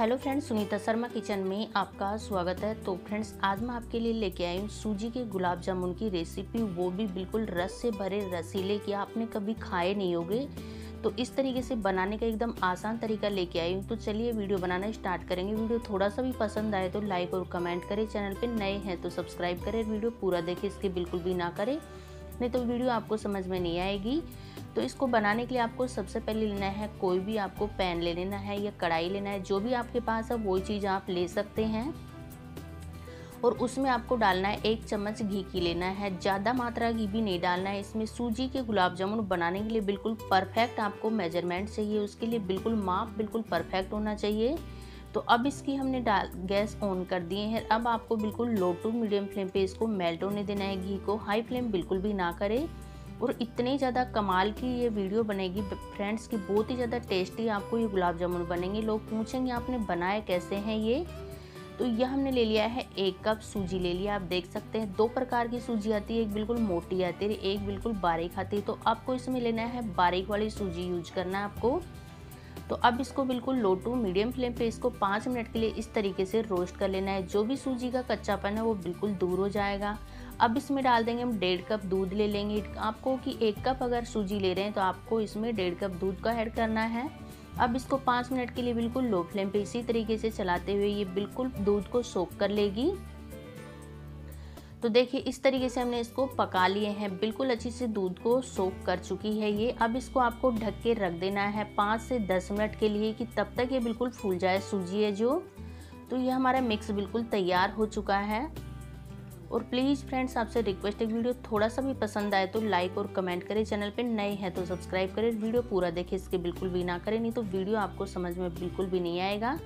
Hello friends, Sunita Sharma kitchen में आपका स्वागत है। तो फ्रेंड्स, आज मैं आपके लिए लेके आई हूँ सूजी के गुलाब जामुन की रेसिपी वो भी बिल्कुल रस से भरे रसीले कि आपने कभी खाए नहीं होंगे। तो इस तरीके से बनाने का एकदम आसान तरीका लेके आई हूँ। तो चलिए वीडियो बनाना स्टार्ट करेंगे। वीडियो थोड़ा सा भी पसंद आए तो लाइक और कमेंट करें। चैनल पर नए हैं तो सब्सक्राइब करें। वीडियो पूरा देखें, इसके बिल्कुल भी ना करें। नहीं तो वीडियो आपको समझ में नहीं आएगी। तो इसको बनाने के लिए आपको सबसे पहले लेना है कोई भी आपको पैन ले लेना है या कढ़ाई लेना है, जो भी आपके पास है, वही चीज़ आप ले सकते हैं। और उसमें आपको डालना है एक चम्मच घी की लेना है। ज़्यादा मात्रा घी भी नहीं डालना है। इसमें सूजी के गुलाब जामुन बनाने के लिए बिल्कुल परफेक्ट आपको मेज़रमेंट चाहिए। उसके लिए बिल्कुल माप बिल्कुल परफेक्ट होना चाहिए। तो अब इसकी हमने डाल, गैस ऑन कर दिए हैं। अब आपको बिल्कुल लो टू मीडियम फ्लेम पे इसको मेल्ट होने देना है घी को। हाई फ्लेम बिल्कुल भी ना करें। और इतनी ज़्यादा कमाल की ये वीडियो बनेगी, फ्रेंड्स की बहुत ही ज़्यादा टेस्टी आपको ये गुलाब जामुन बनेंगे। लोग पूछेंगे, आपने बनाए कैसे हैं ये? तो यह हमने ले लिया है एक कप सूजी ले लिया। आप देख सकते हैं, दो प्रकार की सूजी आती है, एक बिल्कुल मोटी आती है, एक बिल्कुल बारीक आती है। तो आपको इसमें लेना है बारीक वाली सूजी यूज़ करना है आपको। तो अब इसको बिल्कुल लो टू मीडियम फ्लेम पे इसको पाँच मिनट के लिए इस तरीके से रोस्ट कर लेना है। जो भी सूजी का कच्चापन है, वो बिल्कुल दूर हो जाएगा। अब इसमें डाल देंगे हम डेढ़ कप दूध ले लेंगे। आपको कि एक कप अगर सूजी ले रहे हैं तो आपको इसमें डेढ़ कप दूध का ऐड करना है। अब इसको पाँच मिनट के लिए बिल्कुल लो फ्लेम पे इसी तरीके से चलाते हुए ये बिल्कुल दूध को सोख कर लेगी। तो देखिए, इस तरीके से हमने इसको पका लिए हैं। बिल्कुल अच्छी से दूध को सोख कर चुकी है ये। अब इसको आपको ढक के रख देना है पाँच से दस मिनट के लिए कि तब तक ये बिल्कुल फूल जाए, सूजी है जो। तो ये हमारा मिक्स बिल्कुल तैयार हो चुका है। और प्लीज़ फ्रेंड्स आपसे रिक्वेस्ट है वीडियो थोड़ा सा भी पसंद आए तो लाइक और कमेंट करें। चैनल पे नए हैं तो सब्सक्राइब करें। वीडियो पूरा देखें, इसके बिल्कुल भी ना करें, नहीं तो वीडियो आपको समझ में बिल्कुल भी नहीं आएगा।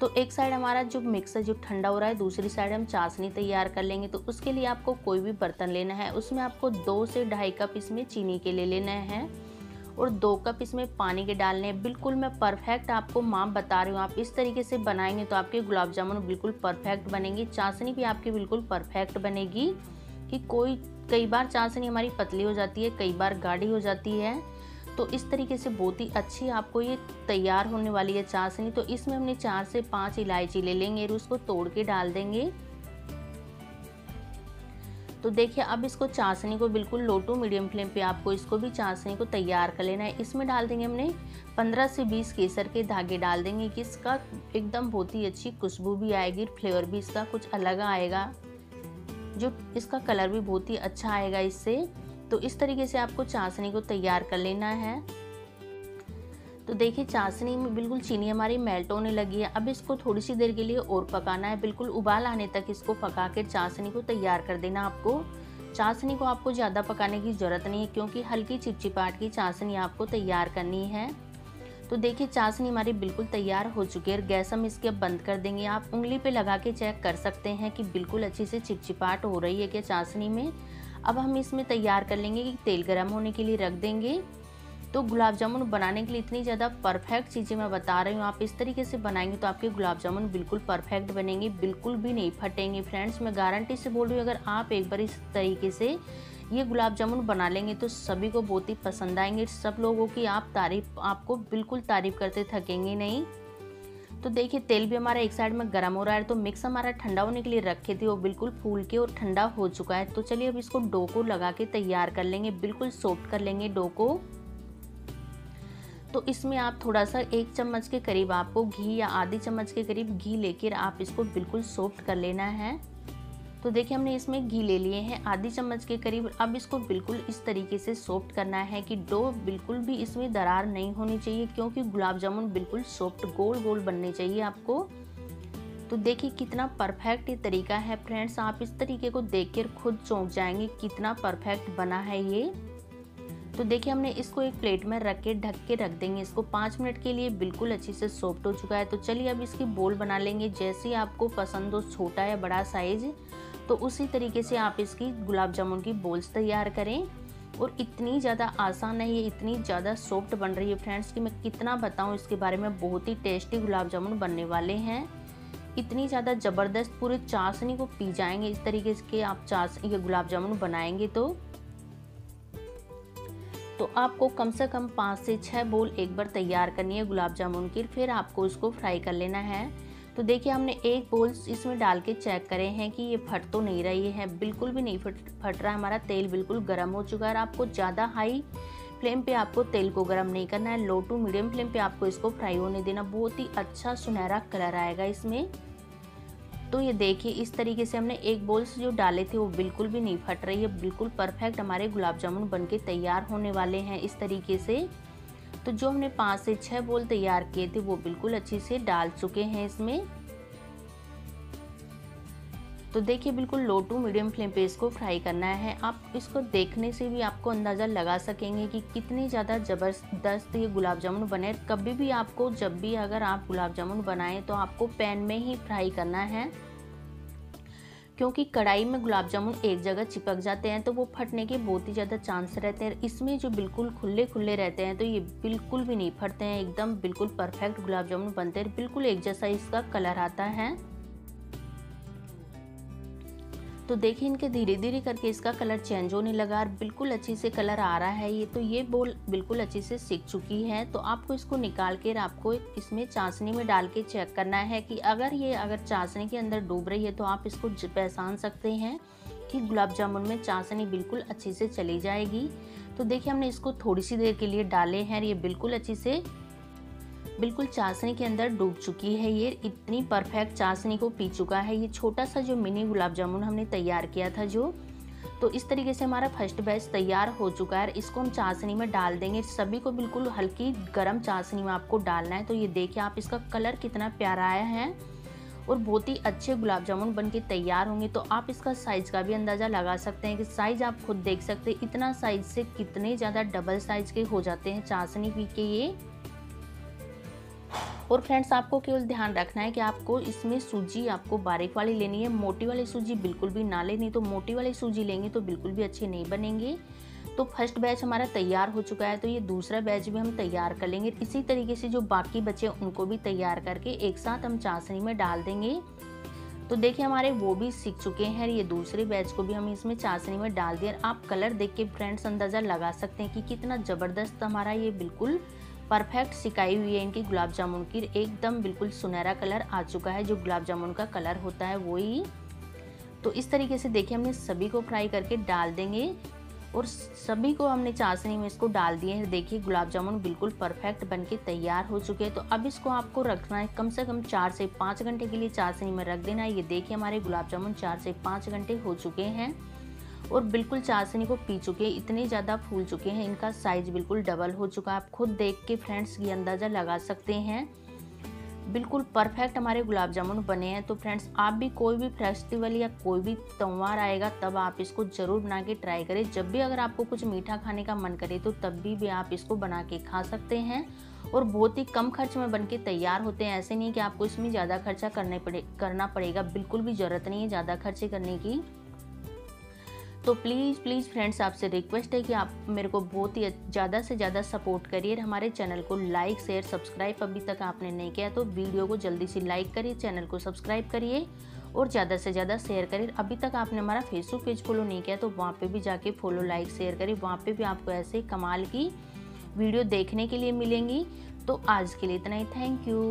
तो एक साइड हमारा जो मिक्स है, जो ठंडा हो रहा है, दूसरी साइड हम चाशनी तैयार कर लेंगे। तो उसके लिए आपको कोई भी बर्तन लेना है, उसमें आपको दो से ढाई कप इसमें चीनी के ले लेना है। और दो कप इसमें पानी के डालने हैं। बिल्कुल मैं परफेक्ट आपको माप बता रही हूँ। आप इस तरीके से बनाएँगे तो आपके गुलाब जामुन बिल्कुल परफेक्ट बनेंगे। चाशनी भी आपकी बिल्कुल परफेक्ट बनेगी कि कोई, कई बार चाशनी हमारी पतली हो जाती है, कई बार गाढ़ी हो जाती है। तो इस तरीके से बहुत ही अच्छी आपको ये तैयार होने वाली है चाशनी। तो इसमें हमने चार से पाँच इलायची ले लेंगे और उसको तोड़ के डाल देंगे। तो देखिए, अब इसको चाशनी को बिल्कुल लो टू मीडियम फ्लेम पे आपको इसको भी चाशनी को तैयार कर लेना है। इसमें डाल देंगे हमने 15 से 20 केसर के धागे डाल देंगे कि इसका एकदम बहुत ही अच्छी खुशबू भी आएगी फ्लेवर भी इसका कुछ अलग आएगा, जो इसका कलर भी बहुत ही अच्छा आएगा इससे। तो इस तरीके से आपको चाशनी को तैयार कर लेना है। तो देखिए, चाशनी में बिल्कुल चीनी हमारी मेल्ट होने लगी है। अब इसको थोड़ी सी देर के लिए और पकाना है। बिल्कुल उबाल आने तक इसको पका कर चाशनी को तैयार कर देना आपको। चाशनी को आपको ज़्यादा पकाने की ज़रूरत नहीं है, क्योंकि हल्की चिपचिपाट की चाशनी आपको तैयार करनी है। तो देखिए, चाशनी हमारी बिल्कुल तैयार हो चुकी है गैस हम इसके बंद कर देंगे। आप उंगली पे लगा के चेक कर सकते हैं कि बिल्कुल अच्छी से चिपचिपाट हो रही है क्या चाशनी में। अब हम इसमें तैयार कर लेंगे कि तेल गर्म होने के लिए रख देंगे। तो गुलाब जामुन बनाने के लिए इतनी ज़्यादा परफेक्ट चीज़ें मैं बता रही हूँ। आप इस तरीके से बनाएँगे तो आपके गुलाब जामुन बिल्कुल परफेक्ट बनेंगे, बिल्कुल भी नहीं फटेंगे। फ्रेंड्स मैं गारंटी से बोल रही हूँ, अगर आप एक बार इस तरीके से ये गुलाब जामुन बना लेंगे तो सभी को बहुत ही पसंद आएँगे। सब लोगों की आप तारीफ़, आपको बिल्कुल तारीफ़ करते थकेंगे नहीं। तो देखिए, तेल भी हमारा एक साइड में गर्म हो रहा है तो मिक्स हमारा ठंडा होने के लिए रखे थे, वो बिल्कुल फूल के और ठंडा हो चुका है। तो चलिए अब इसको डो को लगा के तैयार कर लेंगे, बिल्कुल सॉफ्ट कर लेंगे डो को। तो इसमें आप थोड़ा सा एक चम्मच के करीब आपको घी या आधी चम्मच के करीब घी लेकर आप इसको बिल्कुल सॉफ्ट कर लेना है। तो देखिए, हमने इसमें घी ले लिए हैं। आधी चम्मच के करीब अब इसको बिल्कुल इस तरीके से सॉफ्ट करना है कि डो बिल्कुल भी इसमें दरार नहीं होनी चाहिए, क्योंकि गुलाब जामुन बिल्कुल सॉफ्ट गोल गोल बनने चाहिए आपको। तो देखिए, कितना परफेक्ट ये तरीका है। फ्रेंड्स आप इस तरीके को देख कर खुद चौंक जाएँगे, कितना परफेक्ट बना है ये। तो देखिए, हमने इसको एक प्लेट में रख के, ढक के रख देंगे। इसको पाँच मिनट के लिए बिल्कुल अच्छी से सॉफ्ट हो चुका है। तो चलिए, अब इसकी बोल बना लेंगे। जैसे आपको पसंद हो, छोटा या बड़ा साइज़ तो उसी तरीके से आप इसकी गुलाब जामुन की बोल्स तैयार करें। और इतनी ज़्यादा आसान है ये इतनी ज़्यादा सॉफ्ट बन रही है फ्रेंड्स कि मैं कितना बताऊँ, इसके बारे में बहुत ही टेस्टी गुलाब जामुन बनने वाले हैं। इतनी ज़्यादा ज़बरदस्त पूरे चाशनी को पी जाएँगे, इस तरीके के आप चाश, ये गुलाब जामुन बनाएँगे तो। तो आपको कम से कम पाँच से छः बोल एक बार तैयार करनी है गुलाब जामुन की, फिर आपको उसको फ्राई कर लेना है। तो देखिए, हमने एक बोल इसमें डाल के चेक करे हैं कि ये फट तो नहीं रही है, बिल्कुल भी नहीं फट फट रहा। हमारा तेल बिल्कुल गर्म हो चुका है आपको ज़्यादा हाई फ्लेम पे आपको तेल को गर्म नहीं करना है, लो टू मीडियम फ्लेम पे आपको इसको फ्राई होने देना। बहुत ही अच्छा सुनहरा कलर आएगा इसमें। तो ये देखिए, इस तरीके से हमने एक बोल से जो डाले थे, वो बिल्कुल भी नहीं फट रही है। बिल्कुल परफेक्ट हमारे गुलाब जामुन बन के तैयार होने वाले हैं इस तरीके से। तो जो हमने पाँच से छः बोल तैयार किए थे, वो बिल्कुल अच्छे से डाल चुके हैं इसमें। तो देखिए बिल्कुल लो टू मीडियम फ्लेम पे इसको फ्राई करना है। आप इसको देखने से भी आपको अंदाज़ा लगा सकेंगे कि कितनी ज़्यादा ज़बरदस्त ये गुलाब जामुन बने। कभी भी आपको, जब भी अगर आप गुलाब जामुन बनाएँ तो आपको पैन में ही फ्राई करना है। क्योंकि कढ़ाई में गुलाब जामुन एक जगह चिपक जाते हैं तो वो फटने के बहुत ही ज़्यादा चांस रहते हैं। इसमें जो बिल्कुल खुले खुले रहते हैं तो ये बिल्कुल भी नहीं फटते हैं। एकदम बिल्कुल परफेक्ट गुलाब जामुन बनते हैं। बिल्कुल एक जैसा इसका कलर आता है। तो देखिए इनके धीरे धीरे करके इसका कलर चेंज होने लगा और बिल्कुल अच्छे से कलर आ रहा है ये। तो ये बोल बिल्कुल अच्छी से सीख चुकी है। तो आपको इसको निकाल कर आपको इसमें चाशनी में डाल के चेक करना है कि अगर ये अगर चाशनी के अंदर डूब रही है तो आप इसको पहचान सकते हैं कि गुलाब जामुन में चाशनी बिल्कुल अच्छी से चली जाएगी। तो देखिए हमने इसको थोड़ी सी देर के लिए डाले हैं और ये बिल्कुल अच्छी से बिल्कुल चाशनी के अंदर डूब चुकी है ये। इतनी परफेक्ट चाशनी को पी चुका है। ये छोटा सा जो मिनी गुलाब जामुन हमने तैयार किया था जो। तो इस तरीके से हमारा फ़र्स्ट बैच तैयार हो चुका है इसको हम चाशनी में डाल देंगे। सभी को बिल्कुल हल्की गर्म चाशनी में आपको डालना है। तो ये देखिए आप इसका कलर कितना प्यारा आया है। और बहुत ही अच्छे गुलाब जामुन बन के तैयार होंगे। तो आप इसका साइज़ का भी अंदाज़ा लगा सकते हैं कि साइज़ आप खुद देख सकते हैं। इतना साइज़ से कितने ज़्यादा डबल साइज़ के हो जाते हैं चाशनी पी के ये। और फ्रेंड्स, आपको केवल ध्यान रखना है कि आपको इसमें सूजी, आपको बारीक वाली लेनी है। मोटी वाली सूजी बिल्कुल भी ना लेनी तो मोटी वाली सूजी लेंगे तो बिल्कुल भी अच्छे नहीं बनेंगे। तो फ़र्स्ट बैच हमारा तैयार हो चुका है तो ये दूसरा बैच भी हम तैयार कर लेंगे। इसी तरीके से जो बाकी बचे उनको भी तैयार करके एक साथ हम चाशनी में डाल देंगे। तो देखिए, हमारे वो भी सीख चुके हैं, ये दूसरे बैच को भी हम इसमें चाशनी में डाल दिए। आप कलर देख के फ्रेंड्स अंदाज़ा लगा सकते हैं कि कितना ज़बरदस्त हमारा ये बिल्कुल परफेक्ट सिकाई हुई है इनकी गुलाब जामुन की। एकदम बिल्कुल सुनहरा कलर आ चुका है। जो गुलाब जामुन का कलर होता है वही। तो इस तरीके से देखिए, हमने सभी को फ्राई करके डाल देंगे। और सभी को हमने चाशनी में इसको डाल दिए हैं। देखिए, गुलाब जामुन बिल्कुल परफेक्ट बन के तैयार हो चुके हैं। तो अब इसको आपको रखना है कम से कम चार से पाँच घंटे के लिए चाशनी में रख देना है। ये देखिए, हमारे गुलाब जामुन चार से पाँच घंटे हो चुके हैं। और बिल्कुल चाशनी को पी चुके हैं इतने ज़्यादा फूल चुके हैं इनका साइज़ बिल्कुल डबल हो चुका है। आप खुद देख के फ्रेंड्स ये अंदाज़ा लगा सकते हैं। बिल्कुल परफेक्ट हमारे गुलाब जामुन बने हैं। तो फ्रेंड्स आप भी कोई भी फेस्टिवल या कोई भी त्यौहार आएगा तब आप इसको ज़रूर बना के ट्राई करें। जब भी अगर आपको कुछ मीठा खाने का मन करे तो तब भी, भी आप इसको बना के खा सकते हैं। और बहुत ही कम खर्च में बन के तैयार होते हैं। ऐसे नहीं कि आपको इसमें ज़्यादा खर्चा करने पड़े करना पड़ेगा। बिल्कुल भी ज़रूरत नहीं है ज़्यादा खर्चे करने की। तो प्लीज़ प्लीज़ फ्रेंड्स आपसे रिक्वेस्ट है कि आप मेरे को बहुत ही ज़्यादा से ज़्यादा सपोर्ट करिए हमारे चैनल को लाइक शेयर सब्सक्राइब अभी तक आपने नहीं किया तो वीडियो को जल्दी से लाइक करिए चैनल को सब्सक्राइब करिए और ज़्यादा से ज़्यादा शेयर करिए। अभी तक आपने हमारा फेसबुक पेज फॉलो नहीं किया तो वहाँ पर भी जाके फॉलो लाइक शेयर करिए। वहाँ पर भी आपको ऐसे कमाल की वीडियो देखने के लिए मिलेंगी। तो आज के लिए इतना ही। Thank you